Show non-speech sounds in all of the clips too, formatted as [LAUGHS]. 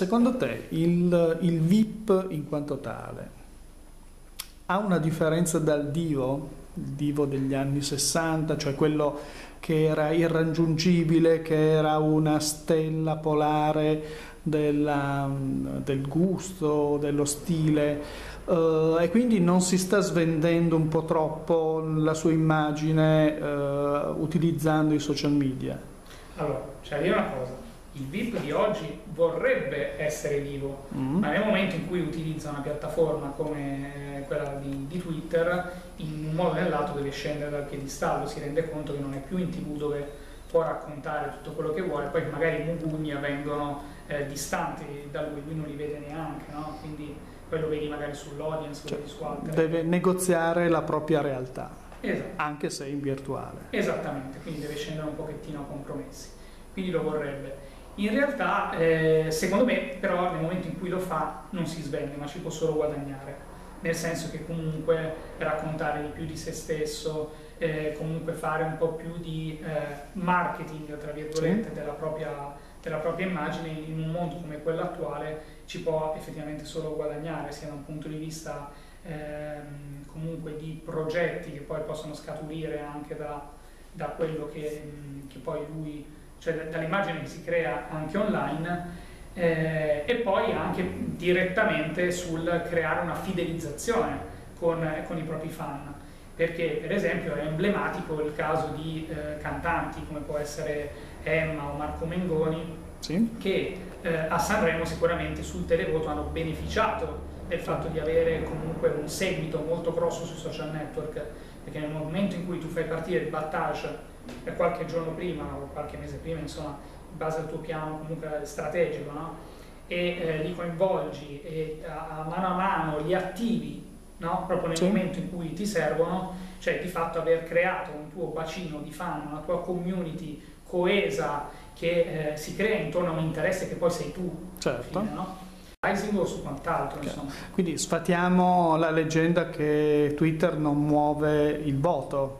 Secondo te il, il VIP in quanto tale ha una differenza dal divo? Il divo degli anni 60, cioè quello che era irraggiungibile, che era una stella polare della, del gusto, dello stile Uh, e quindi non si sta svendendo un po' troppo la sua immagine uh, utilizzando i social media? Allora, c'è da dire una cosa, il VIP di oggi vorrebbe essere vivo, mm. ma nel momento in cui utilizza una piattaforma come quella di, di, Twitter, in un modo o nell'altro deve scendere dal piedistallo, si rende conto che non è più in tv dove può raccontare tutto quello che vuole, poi magari i mugugni vengono eh, distanti da lui, lui non li vede neanche, no? quindi poi lo vedi magari sull'audience, cioè, lo vedi su altre. Deve negoziare la propria realtà, esatto. anche se in virtuale. Esattamente, quindi deve scendere un pochettino a compromessi, quindi lo vorrebbe. In realtà, eh, secondo me, però, nel momento in cui lo fa, non si svende, ma ci può solo guadagnare. Nel senso che comunque raccontare di più di se stesso, eh, comunque fare un po' più di eh, marketing, tra virgolette, sì. della propria della propria immagine in un mondo come quello attuale ci può effettivamente solo guadagnare sia da un punto di vista ehm, comunque di progetti che poi possono scaturire anche da, da quello che, che, poi lui, cioè dall'immagine che si crea anche online eh, e poi anche direttamente sul creare una fidelizzazione con, con i propri fan perché per esempio è emblematico il caso di eh, cantanti come può essere Emma o Marco Mengoni, sì. che eh, a Sanremo sicuramente sul televoto hanno beneficiato del fatto di avere comunque un seguito molto grosso sui social network, perché nel momento in cui tu fai partire il battage per qualche giorno prima o qualche mese prima, insomma, in base al tuo piano comunque strategico, no? e eh, li coinvolgi e a, a, mano a mano li attivi no? proprio nel sì. momento in cui ti servono, cioè di fatto aver creato un tuo bacino di fan, una tua community coesa che eh, si crea intorno a un interesse che poi sei tu. Certo. Fine, no? Rising o su quant'altro. Insomma. Quindi sfatiamo la leggenda che Twitter non muove il voto.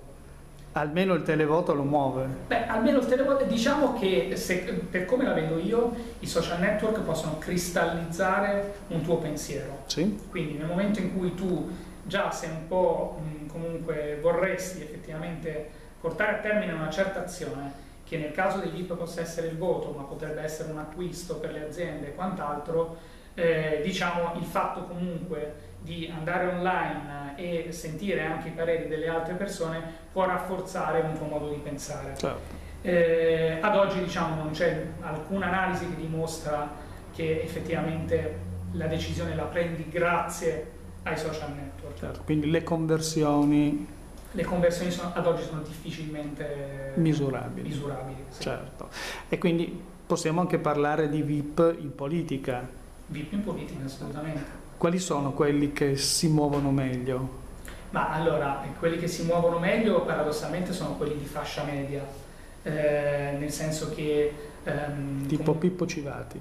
Almeno il televoto lo muove. Beh, almeno il televoto, diciamo che se, per come la vedo io, i social network possono cristallizzare un tuo pensiero. Sì. Quindi nel momento in cui tu già sei un po' mh, comunque vorresti effettivamente portare a termine una certa azione, che nel caso dei VIP possa essere il voto, ma potrebbe essere un acquisto per le aziende e quant'altro, eh, diciamo il fatto comunque di andare online e sentire anche i pareri delle altre persone può rafforzare un tuo modo di pensare. Certo. Eh, ad oggi diciamo, non c'è alcuna analisi che dimostra che effettivamente la decisione la prendi grazie ai social network. Certo, quindi le conversioni le conversioni sono, ad oggi sono difficilmente misurabili. misurabili sì. Certo. E quindi possiamo anche parlare di VIP in politica. VIP in politica, assolutamente. Quali sono quelli che si muovono meglio? Ma allora, quelli che si muovono meglio paradossalmente sono quelli di fascia media, eh, nel senso che... Ehm, tipo comunque, Pippo Civati?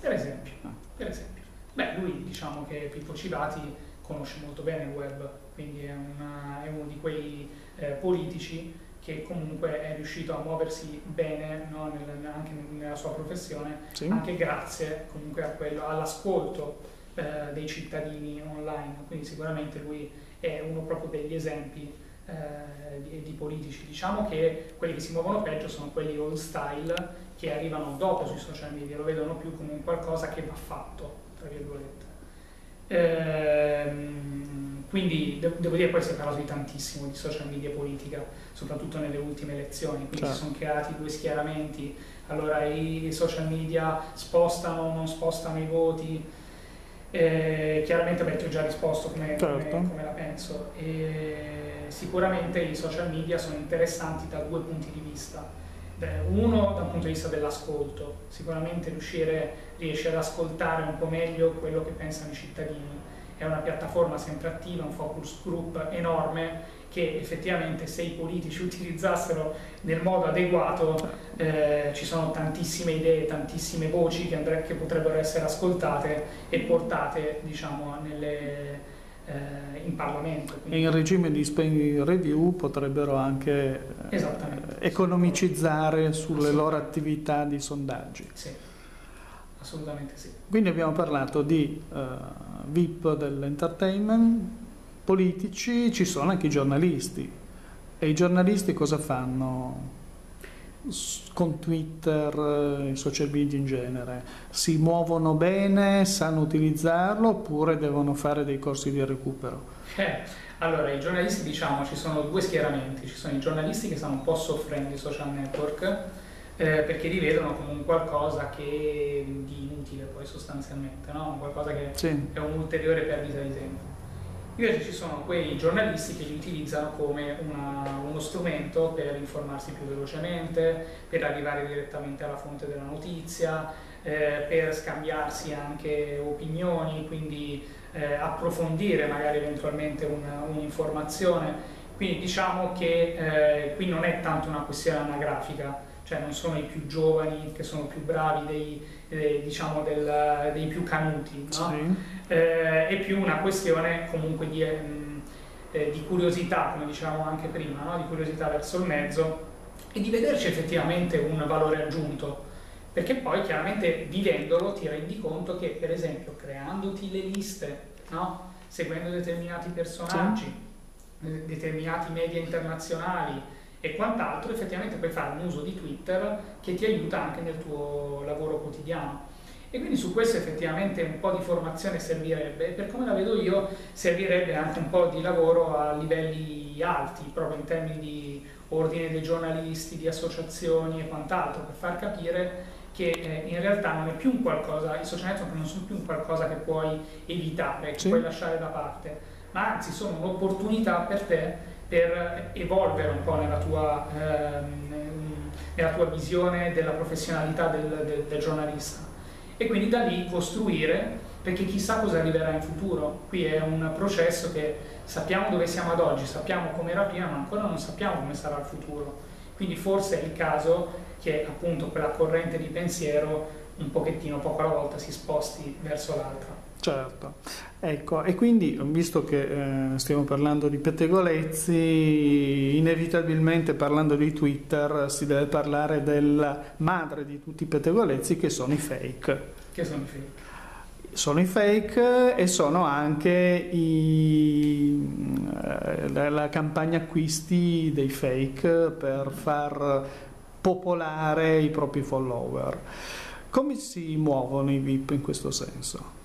Per esempio, ah. per esempio. Beh, lui diciamo che Pippo Civati conosce molto bene il web, quindi è, una, è uno di quei eh, politici che comunque è riuscito a muoversi bene no, nel, anche nella sua professione, sì. anche grazie comunque a quello, all'ascolto eh, dei cittadini online, quindi sicuramente lui è uno proprio degli esempi eh, di, di, politici. Diciamo che quelli che si muovono peggio sono quelli old style che arrivano dopo sui social media, lo vedono più come un qualcosa che va fatto, tra virgolette. Ehm, quindi devo dire poi si è parlato di tantissimo di social media politica, soprattutto nelle ultime elezioni, quindi certo. si sono creati due schieramenti, allora i social media spostano o non spostano i voti, eh, chiaramente ti ho già risposto come, certo. come, come la penso, e sicuramente i social media sono interessanti da due punti di vista uno dal punto di vista dell'ascolto, sicuramente riuscire, riesce ad ascoltare un po' meglio quello che pensano i cittadini. È una piattaforma sempre attiva, un focus group enorme che effettivamente se i politici [LAUGHS] utilizzassero nel modo adeguato eh, ci sono tantissime idee, tantissime voci che, andre- che potrebbero essere ascoltate e portate diciamo, nelle, eh, in Parlamento. Quindi... In regime di spending review potrebbero anche eh, economicizzare sulle loro attività di sondaggi. Sì. Assolutamente sì. Quindi abbiamo parlato di uh, VIP dell'entertainment, politici, ci sono anche i giornalisti. E i giornalisti cosa fanno con Twitter, i social media in genere? Si muovono bene, sanno utilizzarlo oppure devono fare dei corsi di recupero? Eh, allora, i giornalisti diciamo ci sono due schieramenti, ci sono i giornalisti che stanno un po' soffrendo i social network eh, perché li vedono come un qualcosa che di inutile poi sostanzialmente, no? qualcosa che sì. è un'ulteriore perdita di tempo. Invece ci sono quei giornalisti che li utilizzano come una, uno strumento per informarsi più velocemente, per arrivare direttamente alla fonte della notizia, eh, per scambiarsi anche opinioni, quindi eh, approfondire magari eventualmente un'informazione. Quindi diciamo che eh, qui non è tanto una questione anagrafica, cioè non sono i più giovani che sono più bravi dei, eh, diciamo del, dei più canuti, no? sì. eh, è più una questione comunque di, ehm, eh, di curiosità, come dicevamo anche prima, no? di curiosità verso il mezzo e di vederci effettivamente un valore aggiunto, perché poi chiaramente vivendolo ti rendi conto che per esempio creandoti le liste, no? seguendo determinati personaggi, sì. Determinati media internazionali, e quant'altro, effettivamente puoi fare un uso di Twitter che ti aiuta anche nel tuo lavoro quotidiano. E quindi su questo effettivamente un po' di formazione servirebbe, per come la vedo io servirebbe anche un po' di lavoro a livelli alti, proprio in termini di ordine dei giornalisti, di associazioni e quant'altro, per far capire che eh, in realtà non è più un qualcosa, i social network non sono più un qualcosa che puoi evitare, che sì. puoi lasciare da parte, ma anzi sono un'opportunità per te per evolvere un po' nella tua, ehm, nella tua visione della professionalità del, del, del, giornalista. E quindi da lì costruire perché chissà cosa arriverà in futuro. Qui è un processo che sappiamo dove siamo ad oggi sappiamo come era prima ma ancora non sappiamo come sarà il futuro. Quindi forse è il caso che appunto quella corrente di pensiero un pochettino poco alla volta si sposti verso l'altra Certo, ecco, e quindi visto che eh, stiamo parlando di pettegolezzi, inevitabilmente parlando di Twitter si deve parlare della madre di tutti i pettegolezzi che sono i fake. Che sono i fake? Sono i fake e sono anche i, eh, la, la campagna acquisti dei fake per far popolare i propri follower. Come si muovono i VIP in questo senso?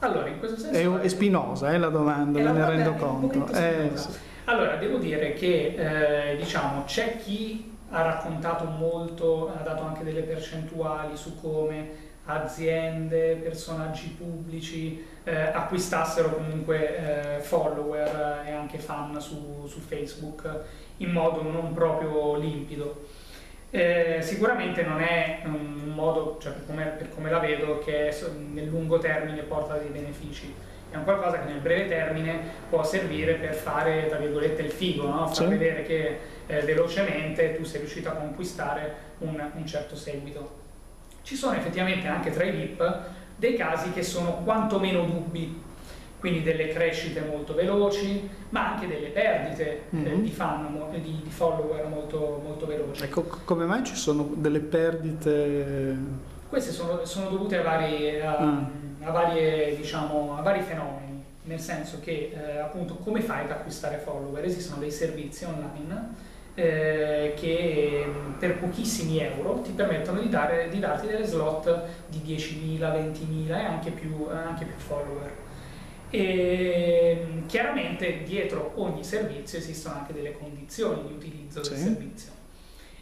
Allora, in questo senso... È, è spinosa eh, la domanda, me ne rendo conto. Eh, sì. Allora, devo dire che eh, diciamo, c'è chi ha raccontato molto, ha dato anche delle percentuali su come aziende, personaggi pubblici eh, acquistassero comunque eh, follower e anche fan su, su Facebook in modo non proprio limpido. Eh, sicuramente non è un modo, cioè per come, per come, la vedo, che nel lungo termine porta dei benefici. È un qualcosa che nel breve termine può servire per fare, tra virgolette, il figo, no? far sì. vedere che eh, velocemente tu sei riuscito a conquistare un, un certo seguito. Ci sono effettivamente anche tra i VIP dei casi che sono quantomeno dubbi quindi delle crescite molto veloci, ma anche delle perdite mm-hmm. eh, mhm. di fan, di, di, follower molto, molto veloci. Ecco, come mai ci sono delle perdite? Queste sono, sono dovute a, vari, a, mm. a, varie, diciamo, a vari fenomeni, nel senso che eh, appunto come fai ad acquistare follower? Esistono dei servizi online eh, che per pochissimi euro ti permettono di, dare, di darti delle slot di 10.000, 20.000 e anche più, anche più follower. E chiaramente dietro ogni servizio esistono anche delle condizioni di utilizzo del sì. servizio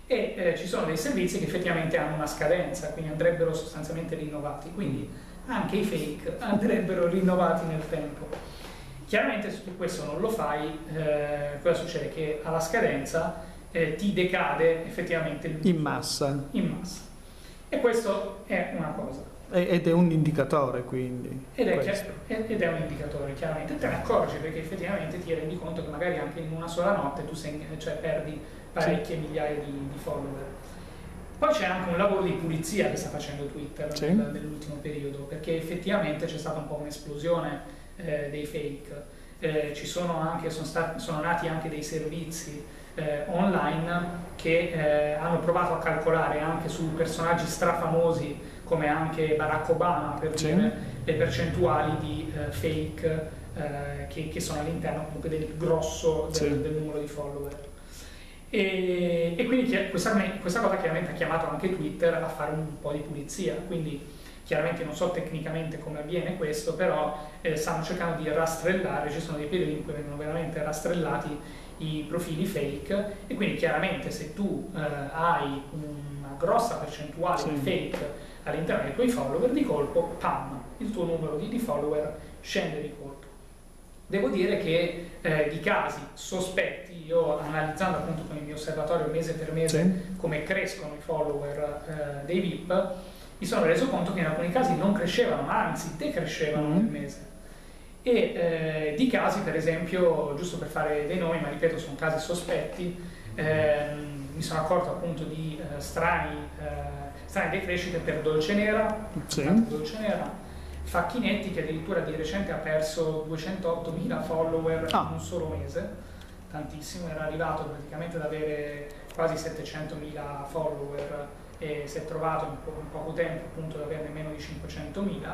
e eh, ci sono dei servizi che effettivamente hanno una scadenza, quindi andrebbero sostanzialmente rinnovati, quindi anche i fake [LAUGHS] andrebbero rinnovati nel tempo. Chiaramente se tu questo non lo fai, eh, cosa succede? Che alla scadenza eh, ti decade effettivamente in massa. in massa. E questo è una cosa. Ed è un indicatore quindi. Ed è, ed è, un indicatore, chiaramente. Te ne accorgi perché effettivamente ti rendi conto che magari anche in una sola notte tu sei, cioè, perdi parecchie sì. migliaia di, di, follower. Poi c'è anche un lavoro di pulizia che sta facendo Twitter sì. nel, nell'ultimo periodo, perché effettivamente c'è stata un po' un'esplosione eh, dei fake. Eh, ci sono, anche, sono, stati, sono nati anche dei servizi eh, online che eh, hanno provato a calcolare anche su personaggi strafamosi come anche Barack Obama per sì. dire le percentuali di eh, fake eh, che, che, sono all'interno comunque del grosso del, sì. del numero di follower. E, e quindi questa, questa, cosa chiaramente ha chiamato anche Twitter a fare un po' di pulizia, quindi chiaramente non so tecnicamente come avviene questo, però eh, stanno cercando di rastrellare, ci sono dei periodi in cui vengono veramente rastrellati i profili fake e quindi chiaramente se tu eh, hai una grossa percentuale sì. di fake all'interno dei tuoi follower, di colpo, pam, il tuo numero di, follower scende di colpo. Devo dire che eh, di casi sospetti, io analizzando appunto con il mio osservatorio mese per mese sì. come crescono i follower eh, dei VIP, mi sono reso conto che in alcuni casi non crescevano, ma anzi decrescevano mm. nel mese. E eh, di casi, per esempio, giusto per fare dei nomi, ma ripeto, sono casi sospetti, ehm, mi sono accorto appunto di eh, strani, eh, strane decrescite per Dolce Nera, sì. Dolce Nera Facchinetti che addirittura di recente ha perso 208.000 follower ah. in un solo mese, tantissimo, era arrivato praticamente ad avere quasi 700.000 follower e si è trovato in, po- in poco tempo appunto ad averne meno di 500.000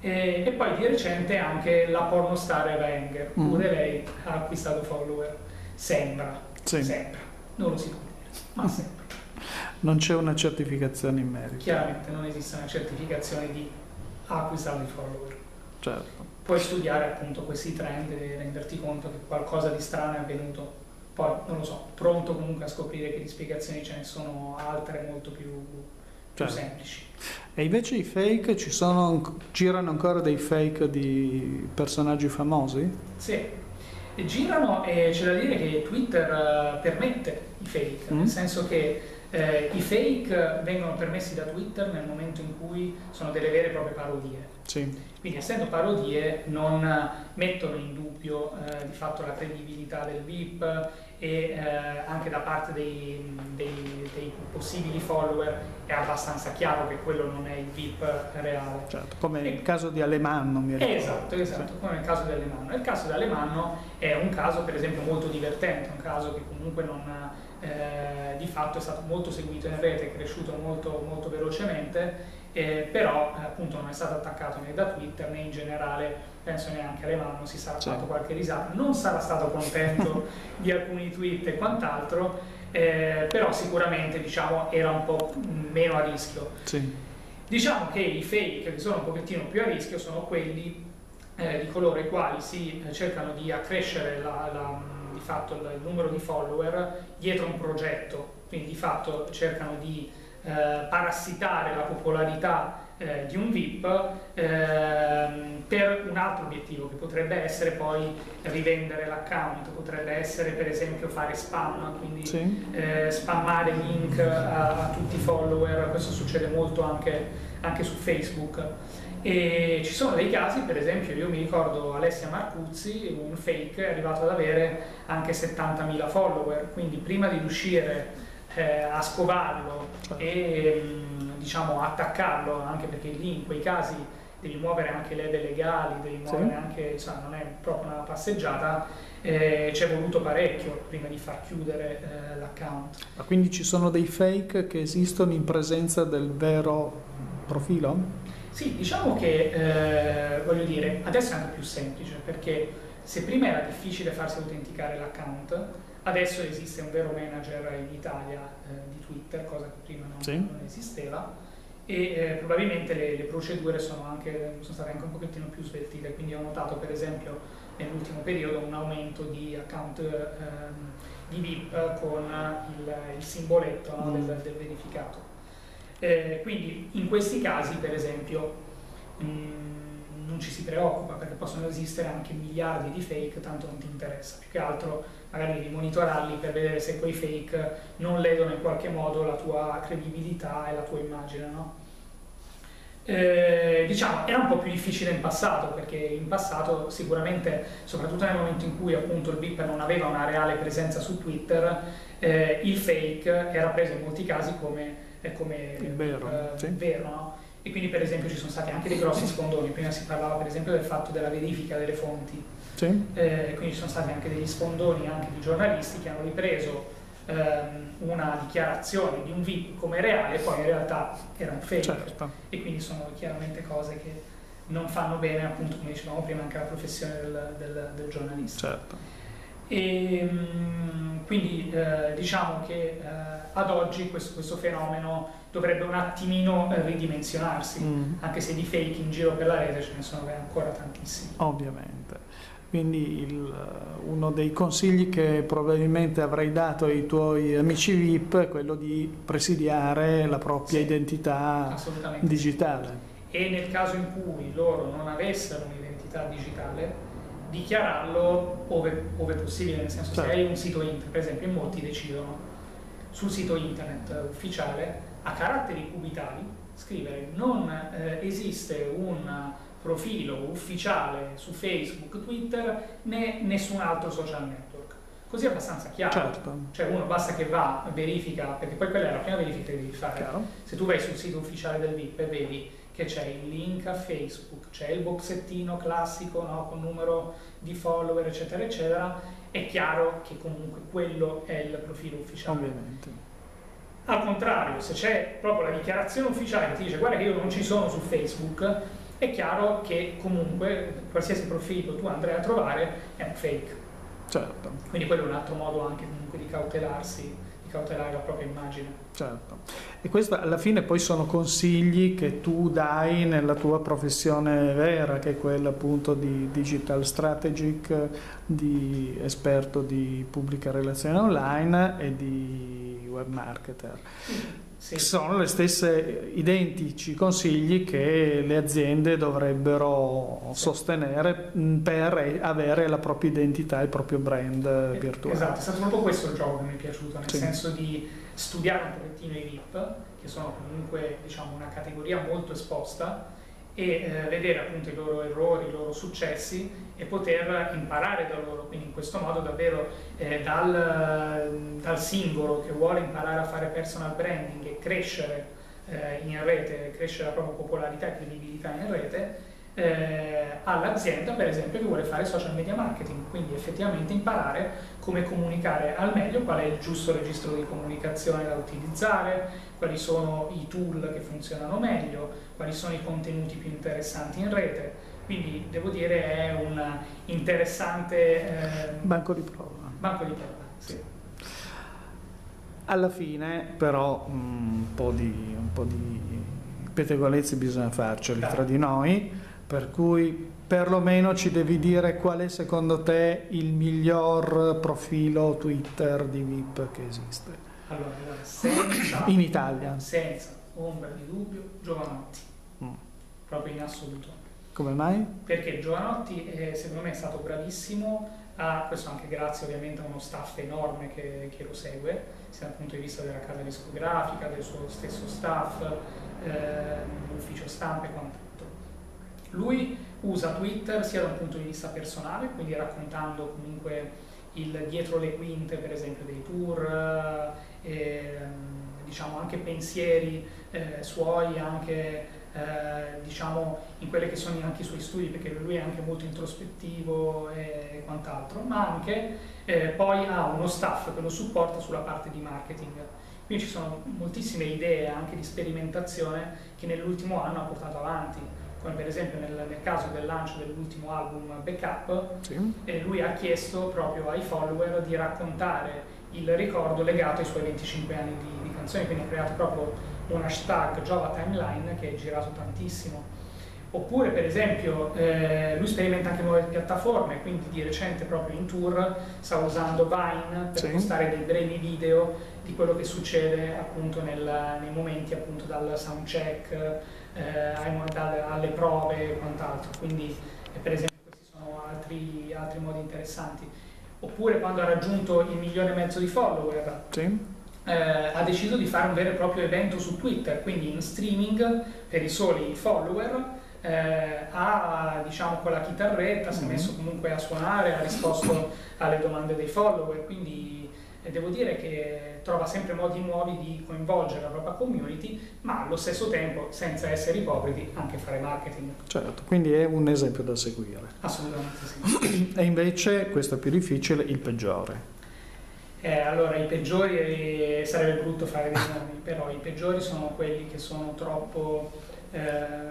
e, e poi di recente anche la pornostar Eva Enger, mm. pure lei ha acquistato follower, sembra, sì. sembra, non lo si può dire, ma [LAUGHS] sembra. Non c'è una certificazione in merito. Chiaramente non esiste una certificazione di acquistare i follower. Certo. Puoi studiare appunto questi trend e renderti conto che qualcosa di strano è avvenuto. Poi, non lo so, pronto comunque a scoprire che di spiegazioni ce ne sono altre molto più, più certo. semplici. E invece i fake, ci sono, girano ancora dei fake di personaggi famosi? Sì, girano e c'è da dire che Twitter uh, permette i fake, mm. nel senso che eh, I fake vengono permessi da Twitter nel momento in cui sono delle vere e proprie parodie. Sì. Quindi essendo parodie non mettono in dubbio eh, di fatto la credibilità del VIP e eh, anche da parte dei, dei, dei, possibili follower è abbastanza chiaro che quello non è il VIP reale. Certo, come nel caso di Alemanno mi ricordo. Esatto, esatto, sì. come nel caso di Alemanno. Il caso di Alemanno è un caso per esempio molto divertente, un caso che comunque non eh, di fatto è stato molto seguito in rete, è cresciuto molto, molto velocemente, eh, però eh, appunto non è stato attaccato né da Twitter né in generale, penso neanche alle mani, si sarà fatto qualche risata, non sarà stato contento [LAUGHS] di alcuni tweet e quant'altro, eh, però sicuramente diciamo, era un po' meno a rischio. Sì. Diciamo che i fake che sono un pochettino più a rischio sono quelli eh, di coloro i quali si eh, cercano di accrescere la, la di fatto il numero di follower dietro un progetto, quindi di fatto cercano di eh, parassitare la popolarità eh, di un VIP eh, per un altro obiettivo che potrebbe essere poi rivendere l'account, potrebbe essere per esempio fare spam, quindi sì. Eh, spammare link a, a, tutti i follower, questo succede molto anche, anche su Facebook. E ci sono dei casi, per esempio, io mi ricordo Alessia Marcuzzi, un fake, è arrivato ad avere anche 70.000 follower, quindi prima di riuscire eh, a scovarlo certo. e mm, diciamo attaccarlo, anche perché lì in quei casi devi muovere anche leve legali, devi muovere sì. anche, cioè, non è proprio una passeggiata, eh, ci è voluto parecchio prima di far chiudere eh, l'account. Ma quindi ci sono dei fake che esistono in presenza del vero profilo? Sì, diciamo che, eh, voglio dire, adesso è anche più semplice perché se prima era difficile farsi autenticare l'account, adesso esiste un vero manager in Italia eh, di Twitter, cosa che prima non, sì. non esisteva e eh, probabilmente le, le procedure sono, anche, sono, state anche un pochettino più sveltite, quindi ho notato per esempio nell'ultimo periodo un aumento di account ehm, di VIP con il, il simboletto no, del, del verificato. Eh, quindi in questi casi, per esempio, mh, mm, non ci si preoccupa perché possono esistere anche miliardi di fake, tanto non ti interessa. Più che altro magari devi monitorarli per vedere se quei fake non ledono in qualche modo la tua credibilità e la tua immagine, no? Eh, diciamo era un po' più difficile in passato perché in passato sicuramente soprattutto nel momento in cui appunto il BIP non aveva una reale presenza su Twitter eh, il fake era preso in molti casi come è come il vero, eh, sì. vero no? e quindi per esempio ci sono stati anche dei grossi sfondoni, prima si parlava per esempio del fatto della verifica delle fonti, sì. eh, quindi ci sono stati anche degli sfondoni anche di giornalisti che hanno ripreso ehm, una dichiarazione di un VIP come reale e poi in realtà era un fake Certo. e quindi sono chiaramente cose che non fanno bene appunto come dicevamo prima anche alla professione del, del- del giornalista. Certo. E mm, quindi eh, diciamo che eh, ad oggi questo, questo fenomeno dovrebbe un attimino eh, ridimensionarsi, Mm, anche se di fake in giro per la rete ce ne sono ancora tantissimi. ovviamente. Quindi il- uno dei consigli che probabilmente avrai dato ai tuoi amici VIP è quello di presidiare la propria Sì. identità digitale. E nel caso in cui loro non avessero un'identità digitale, dichiararlo ove, ove possibile, nel senso Certo. se hai un sito internet, per esempio in molti decidono sul sito internet ufficiale a caratteri cubitali scrivere non eh, esiste un profilo ufficiale su Facebook, Twitter né nessun altro social network. Così è abbastanza chiaro. Certo, Cioè uno basta che va, verifica, perché poi quella è la prima verifica che devi fare. chiaro. Se tu vai sul sito ufficiale del VIP e vedi che c'è il link a Facebook, c'è il boxettino classico no, con numero di follower, eccetera, eccetera, è chiaro che comunque quello è il profilo ufficiale. Ovviamente. Al contrario, se c'è proprio la dichiarazione ufficiale che ti dice guarda che io non ci sono su Facebook, è chiaro che comunque qualsiasi profilo tu andrai a trovare è un fake. Certo, Quindi quello è un altro modo anche comunque di cautelarsi, cautelare la propria immagine. certo. E questo alla fine poi sono consigli che tu dai nella tua professione vera, che è quella appunto di digital strategic, di esperto di pubblica relazione online e di web marketer. Sì. Sono le stesse identici consigli che le aziende dovrebbero Sì. sostenere mh, per avere la propria identità, il proprio brand eh, virtuale. Esatto, è stato proprio questo il gioco che mi è piaciuto, nel Sì. senso di studiare un pochettino i VIP, che sono comunque diciamo, una categoria molto esposta, e eh, vedere appunto i loro errori, i loro successi e poter imparare da loro. Quindi in questo modo davvero eh, dal, dal singolo che vuole imparare a fare personal branding e crescere eh, in rete, crescere la propria popolarità e credibilità in rete, eh, all'azienda per esempio che vuole fare social media marketing, quindi effettivamente imparare come comunicare al meglio, qual è il giusto registro di comunicazione da utilizzare, quali sono i tool che funzionano meglio, quali sono i contenuti più interessanti in rete. Quindi devo dire è un interessante eh, Banco di prova. banco di prova. Sì. Alla fine però un po' di, un po' di pettegolezzi bisogna farceli Dai. fra di noi, per cui perlomeno ci devi dire qual è secondo te il miglior profilo Twitter di VIP che esiste Allora, senza, in Italia. senza ombra di dubbio, Giovanotti, Mm. proprio in assoluto. Come mai? Perché Giovanotti eh, secondo me è stato bravissimo, a, questo anche grazie ovviamente a uno staff enorme che, che lo segue, sia dal punto di vista della casa discografica, del suo stesso staff, ehm, ufficio stampa e quant'altro. Lui usa Twitter sia da un punto di vista personale, quindi raccontando comunque il dietro le quinte per esempio dei tour, eh, ehm, diciamo anche pensieri eh, suoi, anche eh, diciamo in quelli che sono anche i suoi studi, perché lui è anche molto introspettivo e quant'altro, ma anche eh, poi ha uno staff che lo supporta sulla parte di marketing. Quindi ci sono moltissime idee anche di sperimentazione che nell'ultimo anno ha portato avanti, come per esempio nel, nel caso del lancio dell'ultimo album Backup, Sì. e lui ha chiesto proprio ai follower di raccontare il ricordo legato ai suoi 25 anni di, di canzoni, quindi ha creato proprio un hashtag Java Timeline che è girato tantissimo. Oppure per esempio eh, lui sperimenta anche nuove piattaforme, quindi di recente proprio in tour sta usando Vine per Sì. postare dei brevi video di quello che succede appunto nel- nei momenti appunto dal soundcheck eh, alle prove e quant'altro. Quindi eh, per esempio questi sono altri, altri modi interessanti. Oppure quando ha raggiunto il milione e mezzo di follower Sì. Eh, ha deciso di fare un vero e proprio evento su Twitter, quindi in streaming per i soli follower. eh, ha diciamo con la chitarretta, si è Mhm. messo comunque a suonare, ha risposto alle domande dei follower, quindi e devo dire che trova sempre modi nuovi di coinvolgere la propria community, ma allo stesso tempo, senza essere ipocriti, anche fare marketing. Certo, quindi è un esempio da seguire. Assolutamente sì. E invece, questo è più difficile, il peggiore. Eh, allora, i peggiori, eh, sarebbe brutto fare dei nomi, però i peggiori sono quelli che sono troppo eh,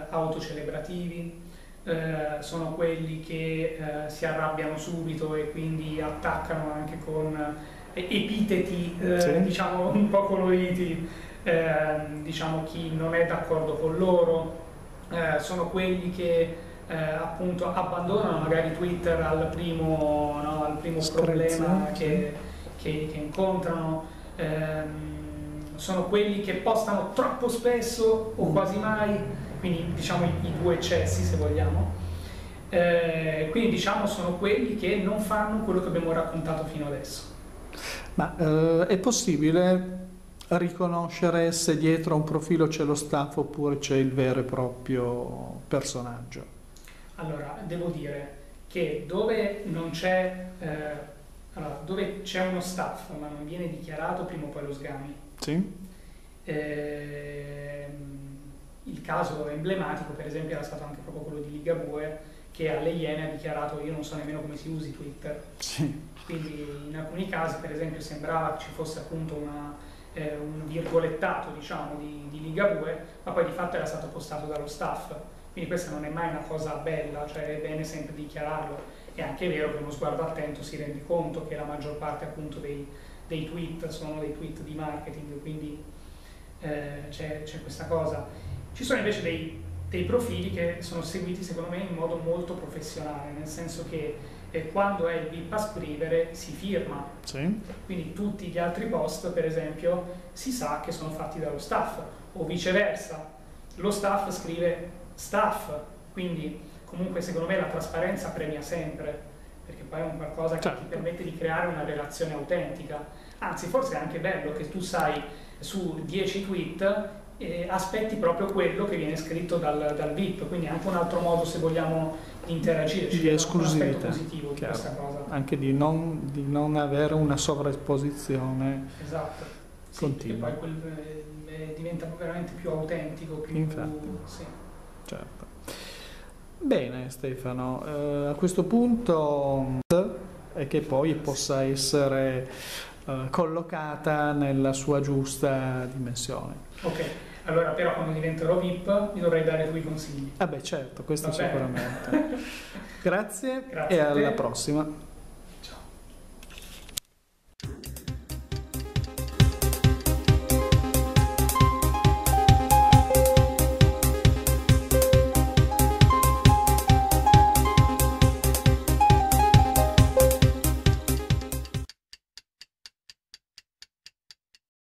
autocelebrativi, eh, sono quelli che eh, si arrabbiano subito e quindi attaccano anche con eh, epiteti eh, sì. diciamo un po' coloriti ehm, diciamo chi non è d'accordo con loro sono quelli che appunto abbandonano magari Twitter al primo, no, al primo problema che, che, che incontrano ehm, sono quelli che postano troppo spesso o quasi mai quindi diciamo i, i due eccessi se vogliamo. Eh, quindi diciamo sono quelli che non fanno quello che abbiamo raccontato fino adesso. Ma eh, è possibile riconoscere se dietro a un profilo c'è lo staff oppure c'è il vero e proprio personaggio? Allora, devo dire che dove non c'è, eh, allora, dove c'è uno staff ma non viene dichiarato, prima o poi lo sgami. Sì. Eh, il caso emblematico, per esempio, era stato anche proprio quello di Ligabue, che alle Iene ha dichiarato io non so nemmeno come si usi Twitter. Sì. Quindi in alcuni casi, per esempio, sembrava che ci fosse appunto una, eh, un virgolettato diciamo, di, di Ligabue, ma poi di fatto era stato postato dallo staff. Quindi questa non è mai una cosa bella, cioè è bene sempre dichiararlo. È anche vero che uno sguardo attento si rende conto che la maggior parte appunto dei, dei tweet sono dei tweet di marketing, quindi eh, c'è, c'è questa cosa. Ci sono invece dei, dei, profili che sono seguiti secondo me in modo molto professionale, nel senso che eh, quando è il VIP a scrivere si firma, sì. quindi tutti gli altri post per esempio si sa che sono fatti dallo staff o viceversa, lo staff scrive staff, quindi comunque secondo me la trasparenza premia sempre perché poi è un qualcosa che certo. ti permette di creare una relazione autentica. Anzi, forse è anche bello che tu sai su 10 tweet eh, aspetti proprio quello che viene scritto dal, dal, VIP, quindi anche un altro modo se vogliamo di interagire, di esclusività, positivo di questa cosa. Anche di non, di non, avere una sovraesposizione esatto. continua. Sì, poi quel, eh, diventa veramente più autentico, più... Infatti, sì. certo. Bene Stefano, eh, a questo punto è che poi possa essere eh, collocata nella sua giusta dimensione. Ok, allora però quando diventerò VIP mi dovrei dare tu i consigli. Ah beh certo, questo Va sicuramente. [LAUGHS] Grazie, Grazie e alla prossima.